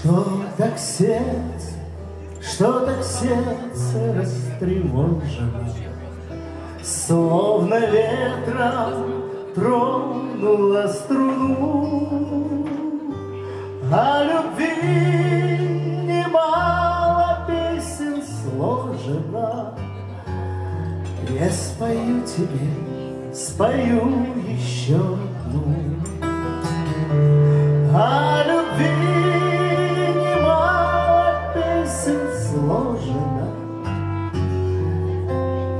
Что так сердце, что так сердце растревожено, Словно ветром тронула струну, О любви Я спою тебе, спою еще одну. О любви немало песен сложено.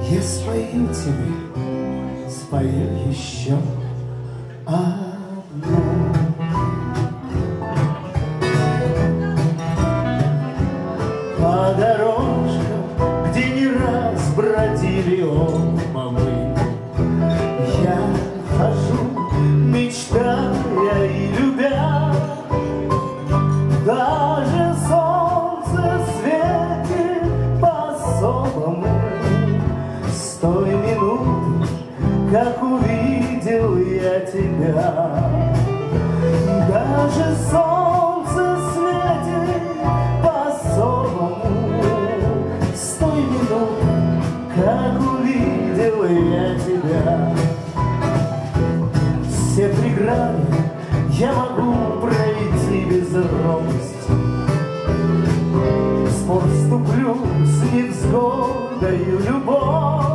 Я спою тебе, спою еще одну. Как увидел я тебя. Даже солнце светит по-особому С той минуты, как увидел я тебя. Все преграды я могу пройти без робости. В спор вступлю с невзгодою любой.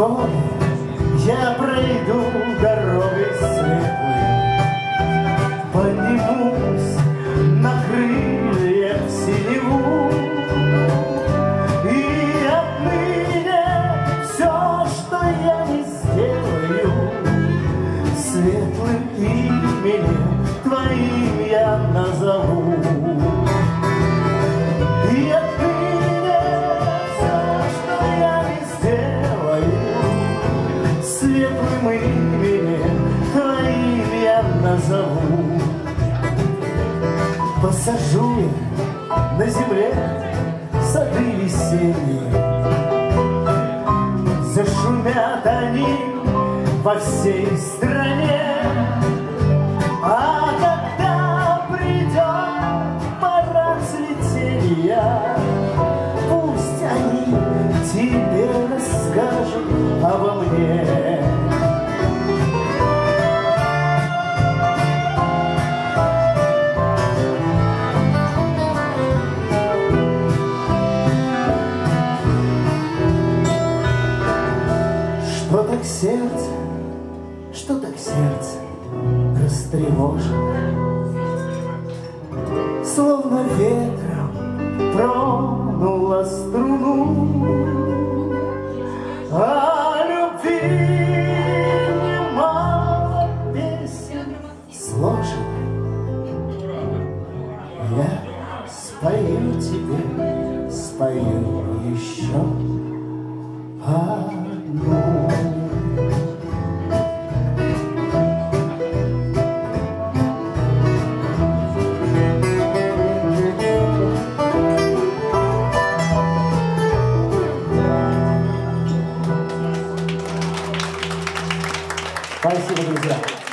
Год я пройду дорогой светлой, Поднимусь на крыльях в синеву, И отныне все, что я не сделаю, Светлым именем твоим я назову. Назову. Посажу на земле сады весенние, Зашумят они во всей стране. Что так сердце, что так сердце растревожено, Словно ветром тронула струну. О Vai em cima do Zé.